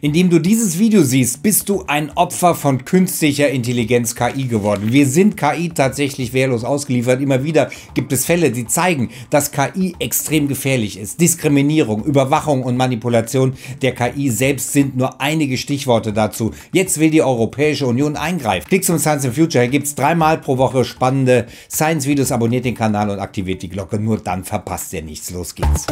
Indem du dieses Video siehst, bist du ein Opfer von künstlicher Intelligenz KI geworden. Wir sind KI tatsächlich wehrlos ausgeliefert. Immer wieder gibt es Fälle, die zeigen, dass KI extrem gefährlich ist. Diskriminierung, Überwachung und Manipulation der KI selbst sind nur einige Stichworte dazu. Jetzt will die Europäische Union eingreifen. Klicks um Science in Future gibt es dreimal pro Woche spannende Science-Videos. Abonniert den Kanal und aktiviert die Glocke. Nur dann verpasst ihr nichts. Los geht's.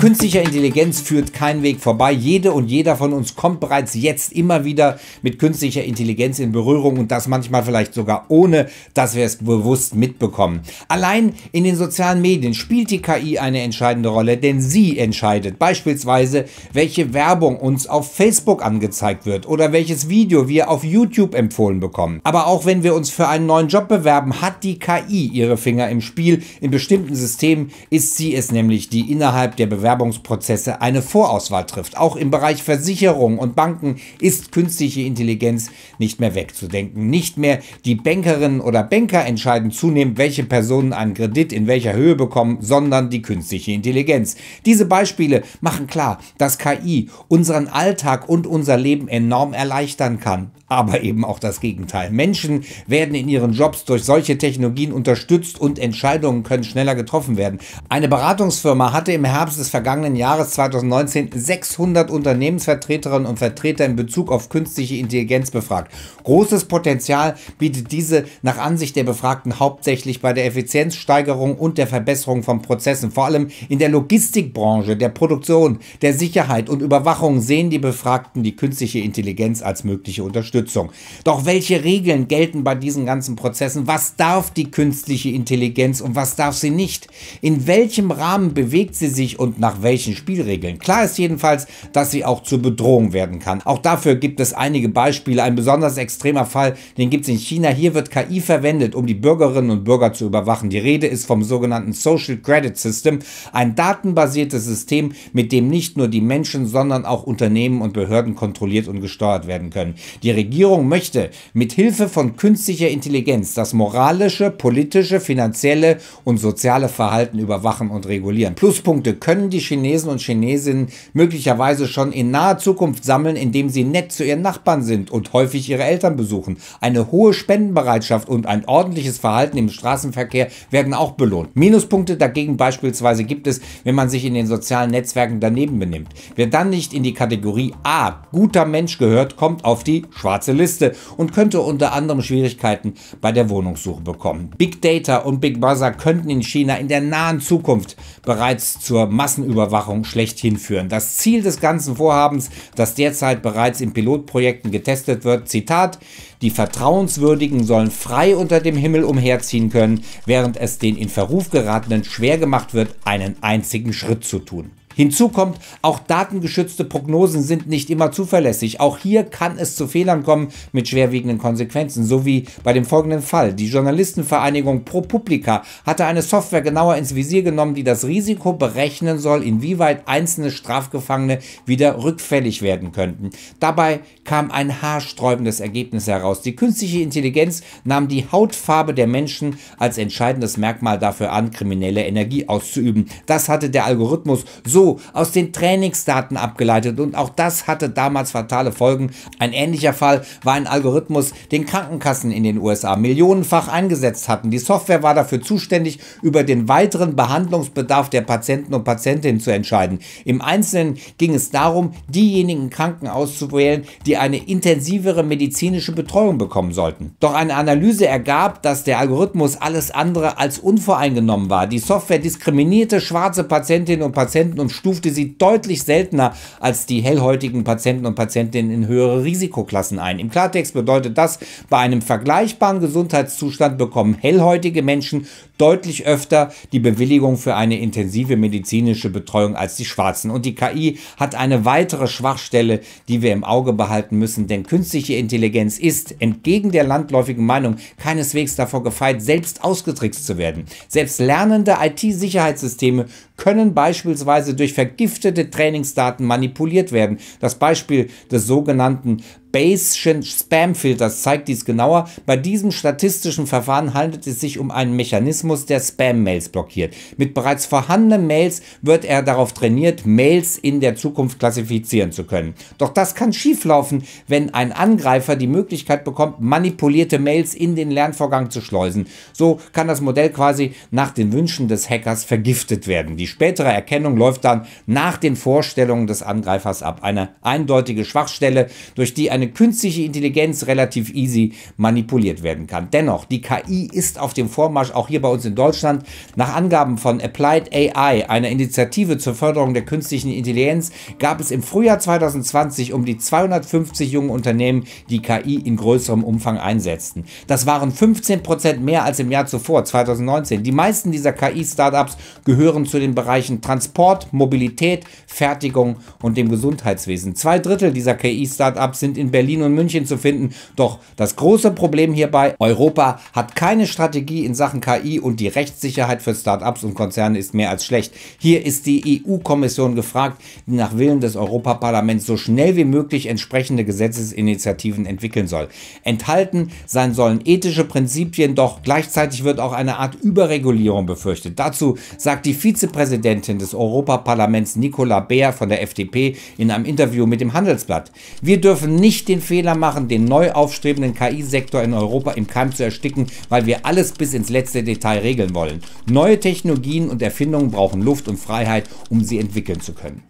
Künstlicher Intelligenz führt kein Weg vorbei. Jede und jeder von uns kommt bereits jetzt immer wieder mit künstlicher Intelligenz in Berührung und das manchmal vielleicht sogar ohne, dass wir es bewusst mitbekommen. Allein in den sozialen Medien spielt die KI eine entscheidende Rolle, denn sie entscheidet beispielsweise, welche Werbung uns auf Facebook angezeigt wird oder welches Video wir auf YouTube empfohlen bekommen. Aber auch wenn wir uns für einen neuen Job bewerben, hat die KI ihre Finger im Spiel. In bestimmten Systemen ist sie es nämlich, die innerhalb der Bewerbungsprozesse eine Vorauswahl trifft. Auch im Bereich Versicherungen und Banken ist künstliche Intelligenz nicht mehr wegzudenken. Nicht mehr die Bankerinnen oder Banker entscheiden zunehmend, welche Personen einen Kredit in welcher Höhe bekommen, sondern die künstliche Intelligenz. Diese Beispiele machen klar, dass KI unseren Alltag und unser Leben enorm erleichtern kann aber eben auch das Gegenteil. Menschen werden in ihren Jobs durch solche Technologien unterstützt und Entscheidungen können schneller getroffen werden. Eine Beratungsfirma hatte im Herbst des vergangenen Jahres 2019 600 Unternehmensvertreterinnen und Vertreter in Bezug auf künstliche Intelligenz befragt. Großes Potenzial bietet diese nach Ansicht der Befragten hauptsächlich bei der Effizienzsteigerung und der Verbesserung von Prozessen. Vor allem in der Logistikbranche, der Produktion, der Sicherheit und Überwachung sehen die Befragten die künstliche Intelligenz als mögliche Unterstützung. Unterstützung. Doch welche Regeln gelten bei diesen ganzen Prozessen? Was darf die künstliche Intelligenz und was darf sie nicht? In welchem Rahmen bewegt sie sich und nach welchen Spielregeln? Klar ist jedenfalls, dass sie auch zur Bedrohung werden kann. Auch dafür gibt es einige Beispiele. Ein besonders extremer Fall, den gibt es in China. Hier wird KI verwendet, um die Bürgerinnen und Bürger zu überwachen. Die Rede ist vom sogenannten Social Credit System, ein datenbasiertes System, mit dem nicht nur die Menschen, sondern auch Unternehmen und Behörden kontrolliert und gesteuert werden können. Die Regierung möchte mit Hilfe von künstlicher Intelligenz das moralische, politische, finanzielle und soziale Verhalten überwachen und regulieren. Pluspunkte können die Chinesen und Chinesinnen möglicherweise schon in naher Zukunft sammeln, indem sie nett zu ihren Nachbarn sind und häufig ihre Eltern besuchen. Eine hohe Spendenbereitschaft und ein ordentliches Verhalten im Straßenverkehr werden auch belohnt. Minuspunkte dagegen beispielsweise gibt es, wenn man sich in den sozialen Netzwerken daneben benimmt. Wer dann nicht in die Kategorie A guter Mensch gehört, kommt auf die schwarze schwarze Liste und könnte unter anderem Schwierigkeiten bei der Wohnungssuche bekommen. Big Data und Big Brother könnten in China in der nahen Zukunft bereits zur Massenüberwachung schlechthin führen. Das Ziel des ganzen Vorhabens, das derzeit bereits in Pilotprojekten getestet wird, Zitat, die Vertrauenswürdigen sollen frei unter dem Himmel umherziehen können, während es den in Verruf geratenen schwer gemacht wird, einen einzigen Schritt zu tun. Hinzu kommt, auch datengeschützte Prognosen sind nicht immer zuverlässig. Auch hier kann es zu Fehlern kommen mit schwerwiegenden Konsequenzen, so wie bei dem folgenden Fall. Die Journalistenvereinigung ProPublica hatte eine Software genauer ins Visier genommen, die das Risiko berechnen soll, inwieweit einzelne Strafgefangene wieder rückfällig werden könnten. Dabei kam ein haarsträubendes Ergebnis heraus. Die künstliche Intelligenz nahm die Hautfarbe der Menschen als entscheidendes Merkmal dafür an, kriminelle Energie auszuüben. Das hatte der Algorithmus so aus den Trainingsdaten abgeleitet und auch das hatte damals fatale Folgen. Ein ähnlicher Fall war ein Algorithmus, den Krankenkassen in den USA millionenfach eingesetzt hatten. Die Software war dafür zuständig, über den weiteren Behandlungsbedarf der Patienten und Patientinnen zu entscheiden. Im Einzelnen ging es darum, diejenigen Kranken auszuwählen, die eine intensivere medizinische Betreuung bekommen sollten. Doch eine Analyse ergab, dass der Algorithmus alles andere als unvoreingenommen war. Die Software diskriminierte schwarze Patientinnen und Patienten und stufte sie deutlich seltener als die hellhäutigen Patienten und Patientinnen in höhere Risikoklassen ein. Im Klartext bedeutet das, bei einem vergleichbaren Gesundheitszustand bekommen hellhäutige Menschen deutlich öfter die Bewilligung für eine intensive medizinische Betreuung als die Schwarzen. Und die KI hat eine weitere Schwachstelle, die wir im Auge behalten müssen, denn künstliche Intelligenz ist, entgegen der landläufigen Meinung, keineswegs davor gefeit, selbst ausgetrickst zu werden. Selbst lernende IT-Sicherheitssysteme können beispielsweise durch vergiftete Trainingsdaten manipuliert werden. Das Beispiel des sogenannten Bayesian Spam-Filters zeigt dies genauer. Bei diesem statistischen Verfahren handelt es sich um einen Mechanismus, der Spam-Mails blockiert. Mit bereits vorhandenen Mails wird er darauf trainiert, Mails in der Zukunft klassifizieren zu können. Doch das kann schieflaufen, wenn ein Angreifer die Möglichkeit bekommt, manipulierte Mails in den Lernvorgang zu schleusen. So kann das Modell quasi nach den Wünschen des Hackers vergiftet werden. Die spätere Erkennung läuft dann nach den Vorstellungen des Angreifers ab. Eine eindeutige Schwachstelle, durch die eine künstliche Intelligenz relativ easy manipuliert werden kann. Dennoch, die KI ist auf dem Vormarsch, auch hier bei uns in Deutschland. Nach Angaben von Applied AI, einer Initiative zur Förderung der künstlichen Intelligenz, gab es im Frühjahr 2020 um die 250 junge Unternehmen, die KI in größerem Umfang einsetzten. Das waren 15 Prozent mehr als im Jahr zuvor, 2019. Die meisten dieser KI-Startups gehören zu den Bereichen Transport, Mobilität, Fertigung und dem Gesundheitswesen. Zwei Drittel dieser KI-Startups sind in Berlin und München zu finden. Doch das große Problem hierbei, Europa hat keine Strategie in Sachen KI und die Rechtssicherheit für Startups und Konzerne ist mehr als schlecht. Hier ist die EU-Kommission gefragt, die nach Willen des Europaparlaments so schnell wie möglich entsprechende Gesetzesinitiativen entwickeln soll. Enthalten sein sollen ethische Prinzipien, doch gleichzeitig wird auch eine Art Überregulierung befürchtet. Dazu sagt die Vizepräsidentin des Europaparlaments Nicola Beer von der FDP in einem Interview mit dem Handelsblatt. Wir dürfen nicht den Fehler machen, den neu aufstrebenden KI-Sektor in Europa im Keim zu ersticken, weil wir alles bis ins letzte Detail regeln wollen. Neue Technologien und Erfindungen brauchen Luft und Freiheit, um sie entwickeln zu können.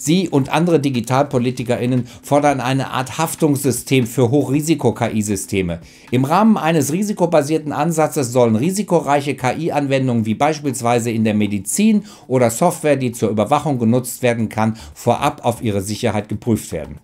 Sie und andere DigitalpolitikerInnen fordern eine Art Haftungssystem für Hochrisiko-KI-Systeme. Im Rahmen eines risikobasierten Ansatzes sollen risikoreiche KI-Anwendungen wie beispielsweise in der Medizin oder Software, die zur Überwachung genutzt werden kann, vorab auf ihre Sicherheit geprüft werden.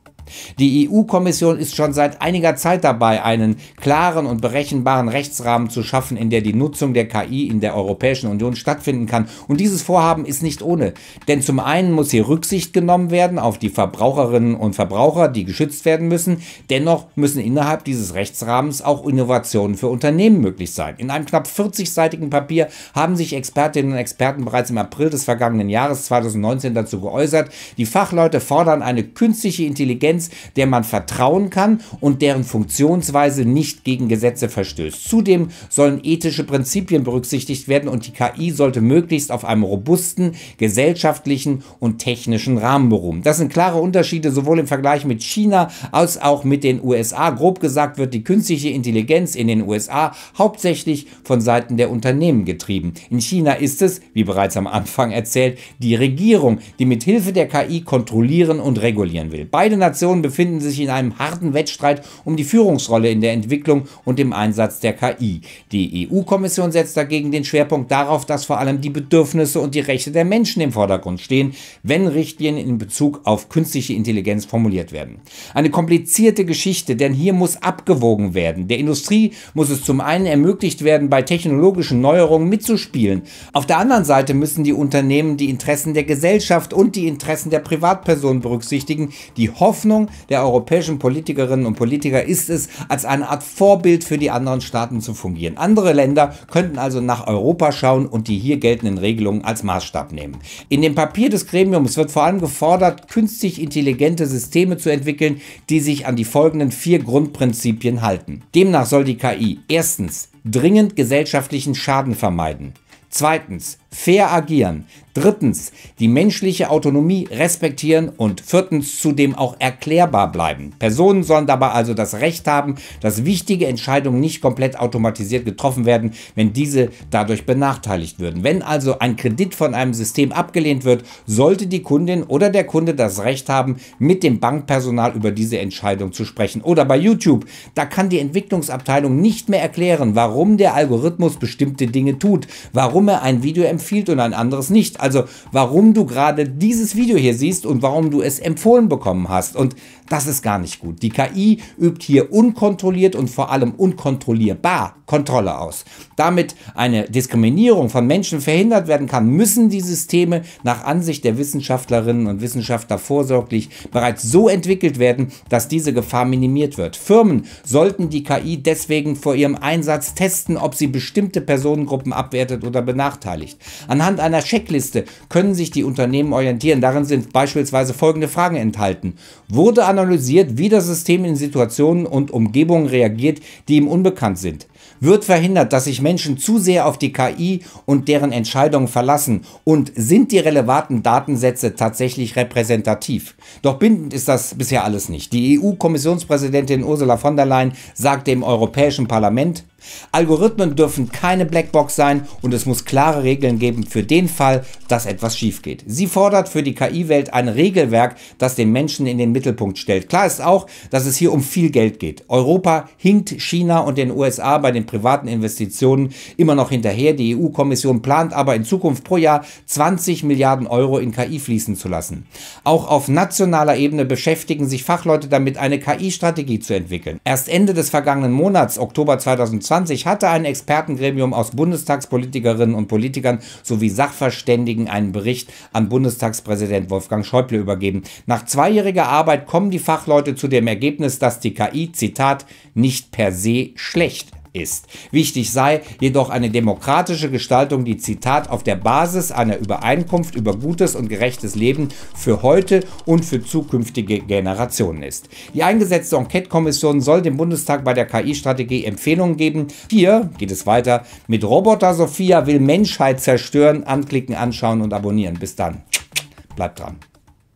Die EU-Kommission ist schon seit einiger Zeit dabei, einen klaren und berechenbaren Rechtsrahmen zu schaffen, in der die Nutzung der KI in der Europäischen Union stattfinden kann. Und dieses Vorhaben ist nicht ohne. Denn zum einen muss hier Rücksicht genommen werden auf die Verbraucherinnen und Verbraucher, die geschützt werden müssen. Dennoch müssen innerhalb dieses Rechtsrahmens auch Innovationen für Unternehmen möglich sein. In einem knapp 40-seitigen Papier haben sich Expertinnen und Experten bereits im April des vergangenen Jahres 2019 dazu geäußert. Die Fachleute fordern eine künstliche Intelligenz Intelligenz, der man vertrauen kann und deren Funktionsweise nicht gegen Gesetze verstößt. Zudem sollen ethische Prinzipien berücksichtigt werden und die KI sollte möglichst auf einem robusten gesellschaftlichen und technischen Rahmen beruhen. Das sind klare Unterschiede sowohl im Vergleich mit China als auch mit den USA. Grob gesagt wird die künstliche Intelligenz in den USA hauptsächlich von Seiten der Unternehmen getrieben. In China ist es, wie bereits am Anfang erzählt, die Regierung, die mit Hilfe der KI kontrollieren und regulieren will. Beide Nationen Nationen befinden sich in einem harten Wettstreit um die Führungsrolle in der Entwicklung und dem Einsatz der KI. Die EU-Kommission setzt dagegen den Schwerpunkt darauf, dass vor allem die Bedürfnisse und die Rechte der Menschen im Vordergrund stehen, wenn Richtlinien in Bezug auf künstliche Intelligenz formuliert werden. Eine komplizierte Geschichte, denn hier muss abgewogen werden. Der Industrie muss es zum einen ermöglicht werden, bei technologischen Neuerungen mitzuspielen. Auf der anderen Seite müssen die Unternehmen die Interessen der Gesellschaft und die Interessen der Privatpersonen berücksichtigen, die Hoffnung Hoffnung der europäischen Politikerinnen und Politiker ist es, als eine Art Vorbild für die anderen Staaten zu fungieren. Andere Länder könnten also nach Europa schauen und die hier geltenden Regelungen als Maßstab nehmen. In dem Papier des Gremiums wird vor allem gefordert, künstlich intelligente Systeme zu entwickeln, die sich an die folgenden vier Grundprinzipien halten. Demnach soll die KI erstens dringend gesellschaftlichen Schaden vermeiden. Zweitens, fair agieren. Drittens, die menschliche Autonomie respektieren und viertens, zudem auch erklärbar bleiben. Personen sollen dabei also das Recht haben, dass wichtige Entscheidungen nicht komplett automatisiert getroffen werden, wenn diese dadurch benachteiligt würden. Wenn also ein Kredit von einem System abgelehnt wird, sollte die Kundin oder der Kunde das Recht haben, mit dem Bankpersonal über diese Entscheidung zu sprechen. Oder bei YouTube, da kann die Entwicklungsabteilung nicht mehr erklären, warum der Algorithmus bestimmte Dinge tut, warum er ein Video empfiehlt und ein anderes nicht. Also warum du gerade dieses Video hier siehst und warum du es empfohlen bekommen hast. Und das ist gar nicht gut. Die KI übt hier unkontrolliert und vor allem unkontrollierbar Kontrolle aus. Damit eine Diskriminierung von Menschen verhindert werden kann, müssen die Systeme nach Ansicht der Wissenschaftlerinnen und Wissenschaftler vorsorglich bereits so entwickelt werden, dass diese Gefahr minimiert wird. Firmen sollten die KI deswegen vor ihrem Einsatz testen, ob sie bestimmte Personengruppen abwertet oder benachteiligt. Anhand einer Checkliste Liste können sich die Unternehmen orientieren. Darin sind beispielsweise folgende Fragen enthalten. Wurde analysiert, wie das System in Situationen und Umgebungen reagiert, die ihm unbekannt sind? Wird verhindert, dass sich Menschen zu sehr auf die KI und deren Entscheidungen verlassen? Und sind die relevanten Datensätze tatsächlich repräsentativ? Doch bindend ist das bisher alles nicht. Die EU-Kommissionspräsidentin Ursula von der Leyen sagte im Europäischen Parlament, Algorithmen dürfen keine Blackbox sein und es muss klare Regeln geben für den Fall, dass etwas schief geht. Sie fordert für die KI-Welt ein Regelwerk, das den Menschen in den Mittelpunkt stellt. Klar ist auch, dass es hier um viel Geld geht. Europa hinkt China und den USA bei den privaten Investitionen immer noch hinterher. Die EU-Kommission plant aber in Zukunft pro Jahr 20 Milliarden Euro in KI fließen zu lassen. Auch auf nationaler Ebene beschäftigen sich Fachleute damit, eine KI-Strategie zu entwickeln. Erst Ende des vergangenen Monats, Oktober 2020, 2020 hatte ein Expertengremium aus Bundestagspolitikerinnen und Politikern sowie Sachverständigen einen Bericht an Bundestagspräsident Wolfgang Schäuble übergeben. Nach zweijähriger Arbeit kommen die Fachleute zu dem Ergebnis, dass die KI, Zitat, nicht per se schlecht ist. Wichtig sei jedoch eine demokratische Gestaltung, die Zitat auf der Basis einer Übereinkunft über gutes und gerechtes Leben für heute und für zukünftige Generationen ist. Die eingesetzte Enquete-Kommission soll dem Bundestag bei der KI-Strategie Empfehlungen geben. Hier geht es weiter mit Roboter Sophia will Menschheit zerstören. Anklicken, anschauen und abonnieren. Bis dann. Bleibt dran.